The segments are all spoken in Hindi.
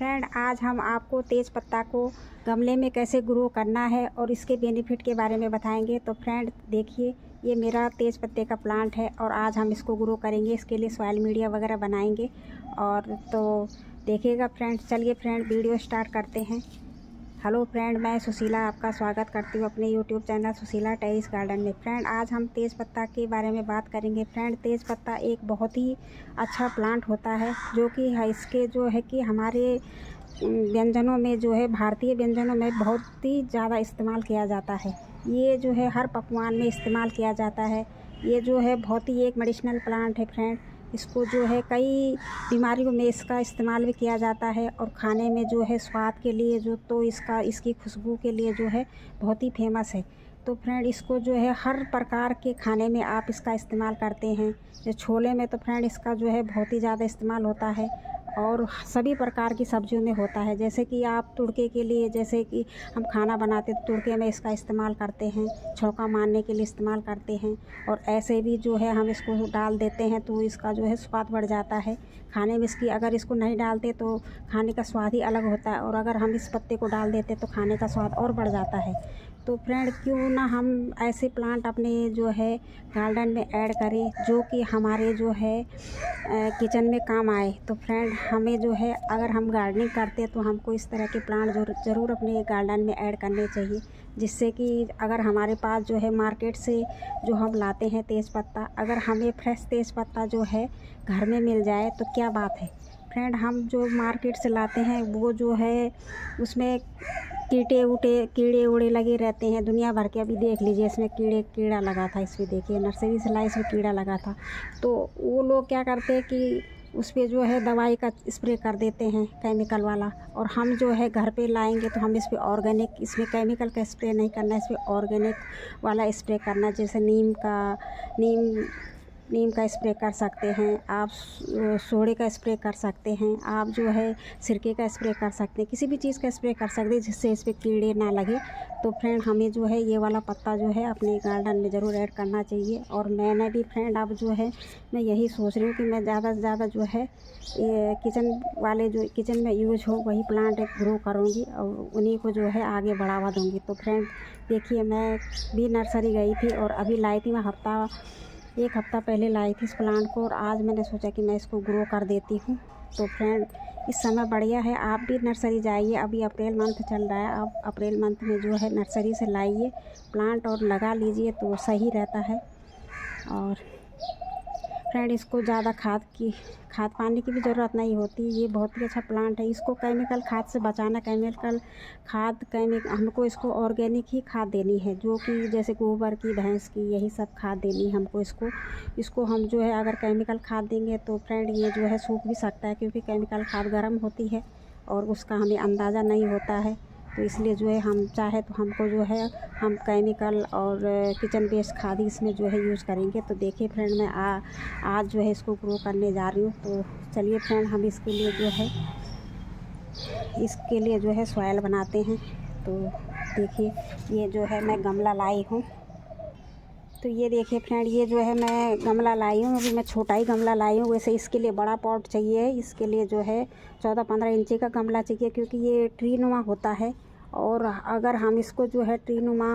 फ्रेंड आज हम आपको तेज पत्ता को गमले में कैसे ग्रो करना है और इसके बेनिफिट के बारे में बताएँगे। तो फ्रेंड देखिए, ये मेरा तेज पत्ते का प्लांट है और आज हम इसको ग्रो करेंगे। इसके लिए सॉयल मीडिया वगैरह बनाएँगे और तो देखिएगा फ्रेंड चलिए फ्रेंड वीडियो स्टार्ट करते हैं। हेलो फ्रेंड, मैं सुशीला आपका स्वागत करती हूँ अपने YouTube channel Sushila terrace garden में। फ्रेंड, आज हम तेज़ पत्ता के बारे में बात करेंगे। फ्रेंड, तेज़ पत्ता एक बहुत ही अच्छा प्लांट होता है जो कि है, इसके जो है कि हमारे व्यंजनों में जो है, भारतीय व्यंजनों में बहुत ही ज़्यादा इस्तेमाल किया जाता है। ये जो है, हर पकवान में इस्तेमाल किया जाता है। ये जो है, बहुत ही एक मेडिसिनल प्लांट है फ्रेंड। इसको जो है कई बीमारियों में इसका इस्तेमाल भी किया जाता है और खाने में जो है स्वाद के लिए जो तो इसका, इसकी खुशबू के लिए जो है बहुत ही फ़ेमस है। तो फ्रेंड इसको जो है हर प्रकार के खाने में आप इसका इस्तेमाल करते हैं। जो छोले में तो फ्रेंड इसका जो है बहुत ही ज़्यादा इस्तेमाल होता है और सभी प्रकार की सब्जियों में होता है। जैसे कि आप तुड़के के लिए, जैसे कि हम खाना बनाते तो तुड़के में इसका इस्तेमाल करते हैं, छौका मारने के लिए इस्तेमाल करते हैं और ऐसे भी जो है हम इसको डाल देते हैं तो इसका जो है स्वाद बढ़ जाता है। खाने में इसकी, अगर इसको नहीं डालते तो खाने का स्वाद ही अलग होता है और अगर हम इस पत्ते को डाल देते तो खाने का स्वाद और बढ़ जाता है। तो फ्रेंड, क्यों ना हम ऐसे प्लांट अपने जो है गार्डन में ऐड करें, जो कि हमारे जो है किचन में काम आए। तो फ्रेंड हमें जो है, अगर हम गार्डनिंग करते हैं तो हमको इस तरह के प्लांट ज़रूर अपने गार्डन में ऐड करने चाहिए। जिससे कि अगर हमारे पास जो है मार्केट से जो हम लाते हैं तेज़ पत्ता अगर हमें फ्रेश तेज़ पत्ता जो है घर में मिल जाए तो क्या बात है? फ्रेंड हम जो मार्केट से लाते हैं, वो जो है, उसमें कीटे उटे कीड़े उड़े लगे रहते हैं। दुनिया भर के अभी देख लीजिए, इसमें कीड़े, कीड़ा लगा था, इस पर देखिए, नर्सरी से लाई इसमें कीड़ा लगा था। तो वो लोग क्या करते हैं कि उस पर जो है दवाई का स्प्रे कर देते हैं, केमिकल वाला। और हम जो है घर पे लाएँगे तो हम इस पर ऑर्गेनिक, इसमें केमिकल का स्प्रे नहीं करना, इस पर ऑर्गेनिक वाला स्प्रे करना, जैसे नीम का, नीम नीम का स्प्रे कर सकते हैं, आप सोडे का स्प्रे कर सकते हैं, आप जो है सिरके का स्प्रे कर सकते हैं, किसी भी चीज़ का स्प्रे कर सकते हैं जिससे इस पर कीड़े ना लगे। तो फ्रेंड, हमें जो है ये वाला पत्ता जो है अपने गार्डन में ज़रूर ऐड करना चाहिए। और मैंने भी फ्रेंड अब जो है, मैं यही सोच रही हूँ कि मैं ज़्यादा से ज़्यादा जो है किचन वाले जो किचन में यूज़ हो, वही प्लांट ग्रो करूँगी और उन्हीं को जो है आगे बढ़ावा दूँगी। तो फ्रेंड, देखिए, मैं भी नर्सरी गई थी और अभी लाई थी मैं हफ़्ता एक हफ़्ता पहले लाई थी इस प्लांट को और आज मैंने सोचा कि मैं इसको ग्रो कर देती हूँ। तो फ्रेंड इस समय बढ़िया है। आप भी नर्सरी जाइए। अभी अप्रैल मंथ चल रहा है। आप अप्रैल मंथ में जो है नर्सरी से लाइए। प्लांट और लगा लीजिए तो सही रहता है। और फ्रेंड, इसको ज़्यादा खाद की, खाद पानी की भी ज़रूरत नहीं होती। ये बहुत ही अच्छा प्लांट है। इसको केमिकल खाद से बचाना, केमिकल खाद केमिक हमको इसको ऑर्गेनिक ही खाद देनी है, जो कि जैसे गोबर की, भैंस की, यही सब खाद देनी है हमको इसको। इसको हम जो है, अगर केमिकल खाद देंगे तो फ्रेंड, ये जो है सूख भी सकता है, क्योंकि केमिकल खाद गर्म होती है और उसका हमें अंदाज़ा नहीं होता है। तो इसलिए जो है हम चाहे तो हमको जो है हम केमिकल और किचन बेस्ड खाद इसमें जो है यूज़ करेंगे। तो देखिए फ्रेंड मैं आ, आज जो है इसको ग्रो करने जा रही हूँ। तो चलिए फ्रेंड हम इसके लिए जो है इसके लिए जो है सॉयल बनाते हैं। तो देखिए ये जो है मैं गमला लाई हूँ। तो ये देखिए फ्रेंड, ये जो है मैं गमला लाई हूँ, अभी मैं छोटा ही गमला लाई हूँ। वैसे इसके लिए बड़ा पॉट चाहिए, इसके लिए जो है चौदह पंद्रह इंची का गमला चाहिए, क्योंकि ये ट्री नुमा होता है। और अगर हम इसको जो है ट्री नुमा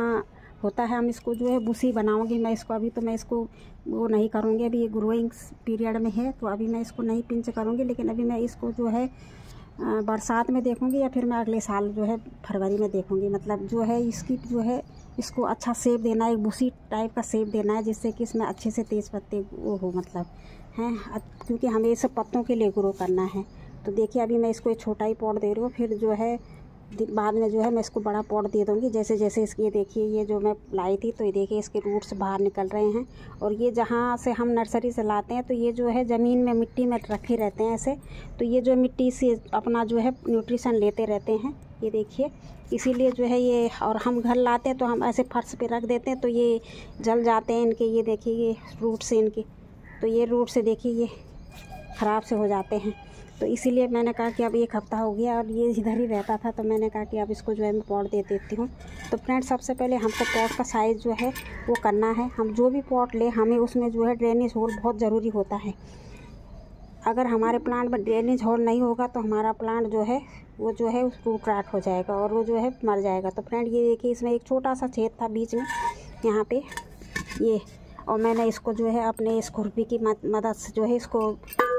होता है, हम इसको जो है बुसी बनाऊँगी मैं इसको अभी तो मैं इसको वो नहीं करूँगी, अभी ये ग्रोइंग पीरियड में है तो अभी मैं इसको नहीं पिंच करूँगी, लेकिन अभी मैं इसको जो है बरसात में देखूँगी या फिर मैं अगले साल जो है फरवरी में देखूँगी। मतलब जो है इसकी जो है इसको अच्छा सेप देना है, एक बुसी टाइप का सेब देना है, जिससे कि इसमें अच्छे से तेज़ पत्ते वो हो मतलब हैं? क्योंकि हमें ये सब पत्तों के लिए ग्रो करना है। तो देखिए, अभी मैं इसको एक छोटा ही पॉट दे रही हूँ, फिर जो है बाद में जो है, मैं इसको बड़ा पॉट दे दूँगी। जैसे जैसे इसकी देखिए, ये जो मैं लाई थी तो ये देखिए, इसके रूट्स बाहर निकल रहे हैं। और ये जहाँ से हम नर्सरी से लाते हैं तो ये जो है, ज़मीन में मिट्टी में रखे रहते हैं ऐसे। तो ये जो मिट्टी से अपना जो है न्यूट्रिशन लेते रहते हैं। ये देखिए। इसीलिए जो है ये और हम घर लाते हैं तो हम ऐसे फर्श पे रख देते हैं तो ये जल जाते हैं इनके। ये देखिए, ये रूट से इनके। तो ये रूट से देखिए ये ख़राब से हो जाते हैं। तो इसीलिए मैंने कहा कि अब एक हफ़्ता हो गया और ये इधर ही रहता था तो मैंने कहा कि अब इसको जो है मैं पॉट दे देती हूँ। तो फ्रेंड सबसे पहले हमको पॉट का साइज़ जो है वो करना है। हम जो भी पॉट लें, हमें उसमें जो है ड्रेनेज होल बहुत ज़रूरी होता है। अगर हमारे प्लांट में ड्रेनेज होल नहीं होगा तो हमारा प्लांट जो है वो जो है रूट राट हो जाएगा और वो जो है मर जाएगा। तो फ्रेंड ये देखिए, इसमें एक छोटा सा छेद था बीच में। यहाँ पे ये, और मैंने इसको जो है अपने इस खुरपी की मदद से जो है इसको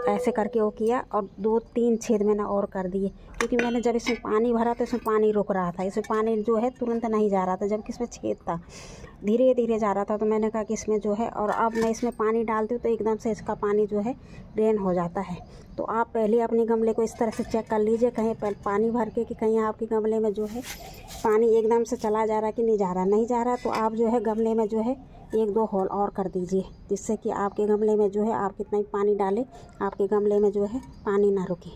ऐसे करके वो किया और दो तीन छेद मैंने और कर दिए। क्योंकि मैंने जब इसमें पानी भरा तो इसमें पानी रुक रहा था। इसमें पानी जो है तुरंत नहीं जा रहा था, जबकि इसमें छेद था। धीरे धीरे जा रहा था तो मैंने कहा कि इसमें जो है, और अब मैं इसमें पानी डालती हूँ तो एकदम से इसका पानी जो है ड्रेन हो जाता है। तो आप पहले अपने गमले को इस तरह से चेक कर लीजिए, कहीं पर पानी भर के कि कहीं आपके गमले में जो है पानी एकदम से चला जा रहा कि नहीं जा रहा। नहीं जा रहा तो आप जो है गमले में जो है एक दो होल और कर दीजिए, जिससे कि आपके गमले में जो है आप कितना ही पानी डालें, आपके गमले में जो है पानी ना रुके।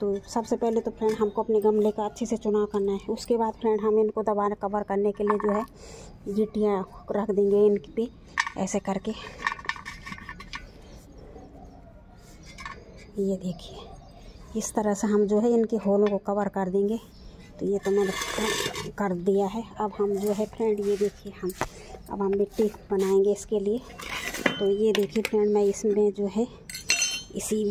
तो सबसे पहले तो फ्रेंड हमको अपने गमले का अच्छे से चुनाव करना है। उसके बाद फ्रेंड हम इनको दबा कवर करने के लिए जो है गिट्टियाँ रख देंगे इन पे, ऐसे करके। ये देखिए, इस तरह से हम जो है इनके होलों को कवर कर देंगे। तो ये तो मैंने कर दिया है। अब हम जो है फ्रेंड ये देखिए हम, अब हम मिट्टी बनाएँगे इसके लिए। तो ये देखिए फ्रेंड मैं इसमें जो है इसी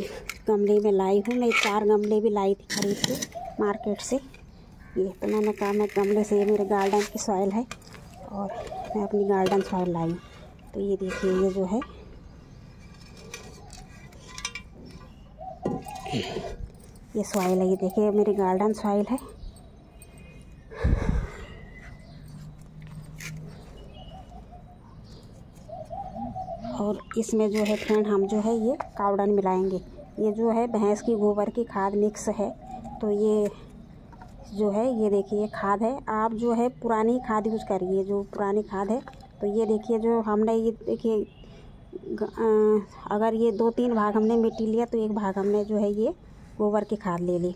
गमले में लाई हूँ। मैं चार गमले भी लाई थी खरीद के मार्केट से। ये तो मैंने कहा, मैं गमले से, ये मेरे गार्डन की सॉइल है और मैं अपनी गार्डन सॉइल लाई। तो ये देखिए, ये जो है ये सॉइल है, ये देखिए, मेरी गार्डन सॉइल है। और इसमें जो है फ्रेंड हम जो है, ये कावडन मिलाएँगे। ये जो है, भैंस की गोबर की खाद मिक्स है। तो ये जो है, ये देखिए खाद है। आप जो है, पुरानी खाद यूज़ करिए, जो पुरानी खाद है। तो ये देखिए, जो हमने ये देखिए अगर ये दो तीन भाग हमने मिट्टी लिया तो एक भाग हमने जो है ये गोबर की खाद ले ली।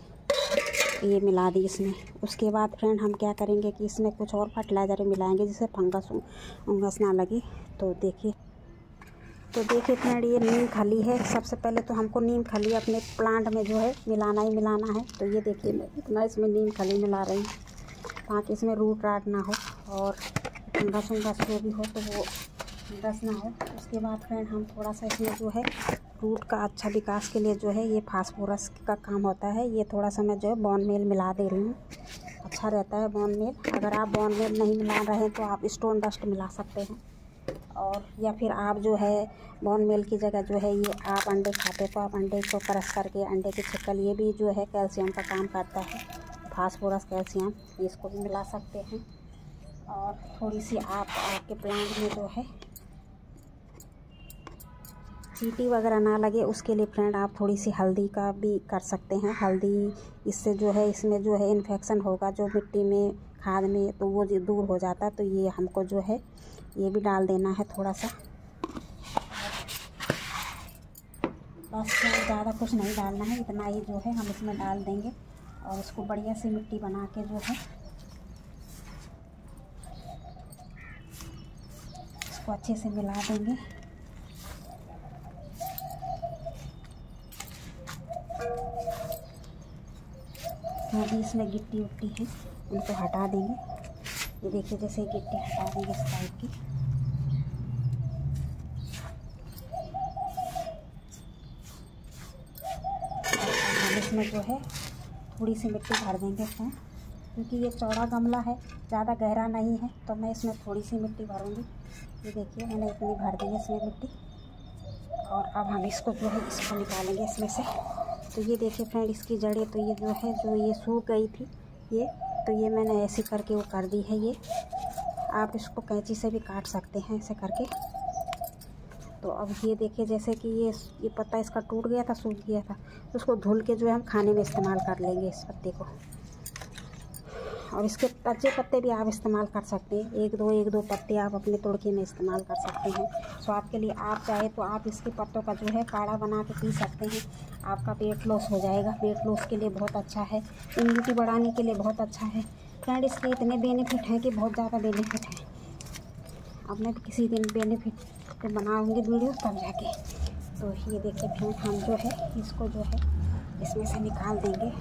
ये मिला दी इसमें। उसके बाद फ्रेंड हम क्या करेंगे कि इसमें कुछ और फर्टिलाइज़र मिलाएँगे, जिससे फंगस उंगस ना लगे। तो देखिए तो देखिए फ्रेंड, ये नीम खली है। सबसे पहले तो हमको नीम खली अपने प्लांट में जो है मिलाना ही मिलाना है। तो ये देखिए, मैं इतना इसमें नीम खली मिला रही हूँ, ताकि इसमें रूट राट ना हो और फंगस उंगस जो भी हो तो वो फंगस ना हो। उसके बाद फ्रेंड हम थोड़ा सा इसमें जो है रूट का अच्छा विकास के लिए जो है, ये फास्फोरस का काम होता है। ये थोड़ा सा मैं जो है बॉन मेल मिला दे रही हूँ। अच्छा रहता है बॉन मेल अगर आप बॉन मेल नहीं मिला रहे हैं तो आप स्टोन डस्ट मिला सकते हैं। और, या फिर आप जो है बॉन मेल की जगह जो है, ये आप अंडे खाते तो आप अंडे को क्रश करके, अंडे की छिक्कल, ये भी जो है कैल्शियम का काम करता है। फास्फोरस कैल्शियम इसको भी मिला सकते हैं। और थोड़ी सी आप, आपके प्लांट में जो है चीटी वगैरह ना लगे, उसके लिए फ्रेंड आप थोड़ी सी हल्दी का भी कर सकते हैं। हल्दी इससे जो है, इसमें जो है इन्फेक्शन होगा, जो मिट्टी में, खाद में तो वो दूर हो जाता है तो ये हमको जो है, ये भी डाल देना है थोड़ा सा बस ज़्यादा कुछ नहीं डालना है, इतना ही जो है हम इसमें डाल देंगे और इसको बढ़िया सी मिट्टी बना के जो है, इसको अच्छे से मिला देंगे। जो भी इसमें गिट्टी उट्टी है उनको हटा देंगे। ये देखिए, जैसे गिट्टी हटा देंगे इस टाइप की। हम इसमें जो है, थोड़ी सी मिट्टी भर देंगे इसमें। क्योंकि ये चौड़ा गमला है, ज़्यादा गहरा नहीं है तो मैं इसमें थोड़ी सी मिट्टी भरूँगी। ये देखिए, मैंने इतनी भर दी है इसमें मिट्टी। और अब हम इसको जो है, इसको निकालेंगे इसमें से। तो ये देखिए फ्रेंड इसकी जड़ें तो ये जो है, जो ये सूख गई थी, ये तो ये मैंने ऐसे करके वो कर दी है ये। आप इसको कैंची से भी काट सकते हैं ऐसे करके। तो अब ये देखिए, जैसे कि ये ये पत्ता इसका टूट गया था, सूख गया था तो उसको धुल के जो है हम खाने में इस्तेमाल कर लेंगे इस पत्ते को। और इसके कच्चे पत्ते भी आप इस्तेमाल कर सकते हैं। एक दो एक दो पत्ते आप अपने तुड़की में इस्तेमाल कर सकते हैं। स्वाद के लिए आप चाहे तो आप इसके पत्तों का जो है काढ़ा बना के पी सकते हैं। आपका पेट लॉस हो जाएगा। पेट लॉस के लिए बहुत अच्छा है। इम्यूनिटी बढ़ाने के लिए बहुत अच्छा है। फ्रेंड इसके इतने बेनिफिट हैं कि बहुत ज़्यादा बेनिफिट हैं। अब मैं किसी दिन बेनिफिट बनाऊँगी वीडियो तब जाके। तो ये देखिए फ्रेंड हम जो है इसको जो है इसमें से निकाल देंगे।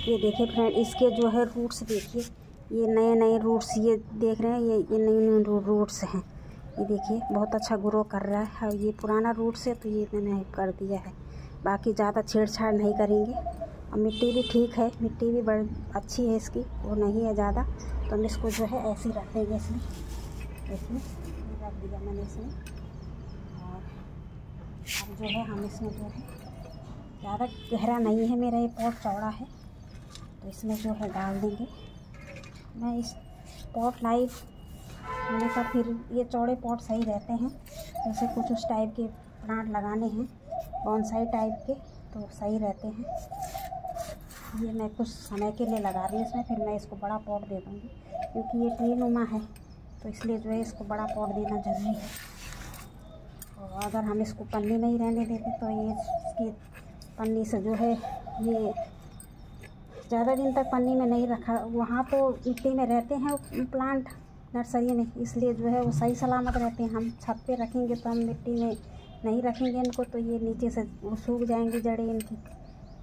ये देखिए फ्रेंड इसके जो है रूट्स देखिए। ये नए नए रूट्स ये देख रहे हैं, ये ये नए नए रूट्स हैं। ये देखिए, बहुत अच्छा ग्रो कर रहा है। और ये पुराना रूट्स है तो ये मैंने कर दिया है। बाकी ज़्यादा छेड़छाड़ नहीं करेंगे। और मिट्टी भी ठीक है, मिट्टी भी बड़ी, अच्छी है इसकी, वो नहीं है ज़्यादा। तो हम इसको जो है ऐसे ही रख देंगे इसमें। इसमें रख दिया मैंने इसमें। और अब जो है हम इसमें जो है, ज़्यादा गहरा नहीं है मेरा ये पॉट चौड़ा है। तो इसमें जो है डाल देंगे। मैं इस पॉट लाइफ, मैंने कहा फिर ये चौड़े पॉट सही रहते हैं। जैसे कुछ उस टाइप के प्लांट लगाने हैं, बॉन्साई टाइप के तो सही रहते हैं। ये मैं कुछ समय के लिए लगा रही हूँ इसमें, फिर मैं इसको बड़ा पॉट दे दूँगी, क्योंकि ये ट्री नुमा है तो इसलिए जो है इसको बड़ा पॉट देना ज़रूरी है। और अगर हम इसको पन्नी में ही रहने देते तो ये इसकी पन्नी से जो है, ये ज़्यादा दिन तक पन्नी में नहीं रखा। वहाँ तो मिट्टी में रहते हैं प्लांट नर्सरी में इसलिए जो है वो सही सलामत रहते हैं। हम छत पे रखेंगे तो हम मिट्टी में नहीं रखेंगे इनको तो ये नीचे से वो सूख जाएँगी जड़ें इनकी।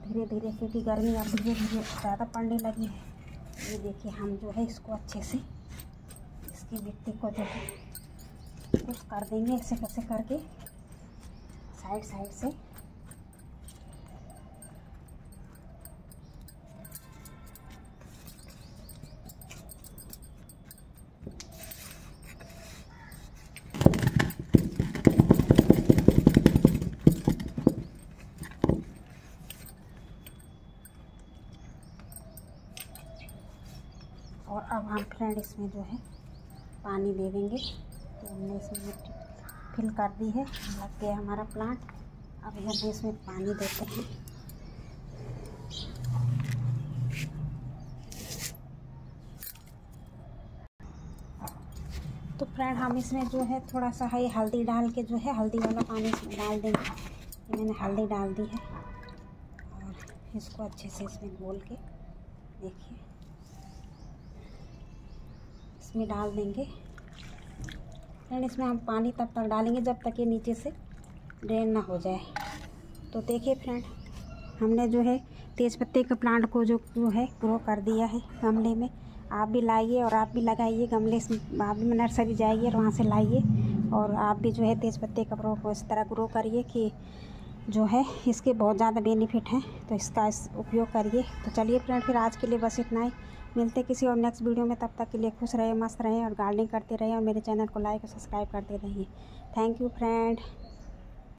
धीरे धीरे क्योंकि गर्मी अब धीरे धीरे ज़्यादा पड़ने लगी है। ये देखिए, हम जो है इसको अच्छे से, इसकी मिट्टी को जो है कुछ कर देंगे ऐसे कैसे करके साइड साइड से। और अब हम फ्रेंड इसमें जो है पानी दे देंगे। तो हमने इसमें मिट्टी फिल कर दी है। लग गया हमारा प्लांट। अब हम इसमें पानी देते हैं। तो फ्रेंड हम इसमें जो है थोड़ा सा है, हल्दी डाल के जो है, हल्दी वाला पानी इसमें डाल देंगे। ये मैंने हल्दी डाल दी है। और इसको अच्छे से इसमें घोल के देखिए। इसमें डाल देंगे। फ्रेंड इसमें हम पानी तब तक डालेंगे जब तक ये नीचे से ड्रेन ना हो जाए। तो देखिए फ्रेंड हमने जो है तेज़ पत्ते के प्लांट को जो जो है ग्रो कर दिया है गमले में। आप भी लाइए और आप भी लगाइए गमले से, आप भी नर्सरी जाइए और वहाँ से लाइए। और आप भी जो है तेज़ पत्ते का ग्रो को इस तरह ग्रो करिए कि जो है इसके बहुत ज़्यादा बेनिफिट हैं। तो इसका इस उपयोग करिए। तो चलिए फ्रेंड फिर आज के लिए बस इतना ही। मिलते किसी और नेक्स्ट वीडियो में, तब तक के लिए खुश रहें, मस्त रहें और गार्डनिंग करते रहें और मेरे चैनल को लाइक और सब्सक्राइब करते रहिए। Thank you friend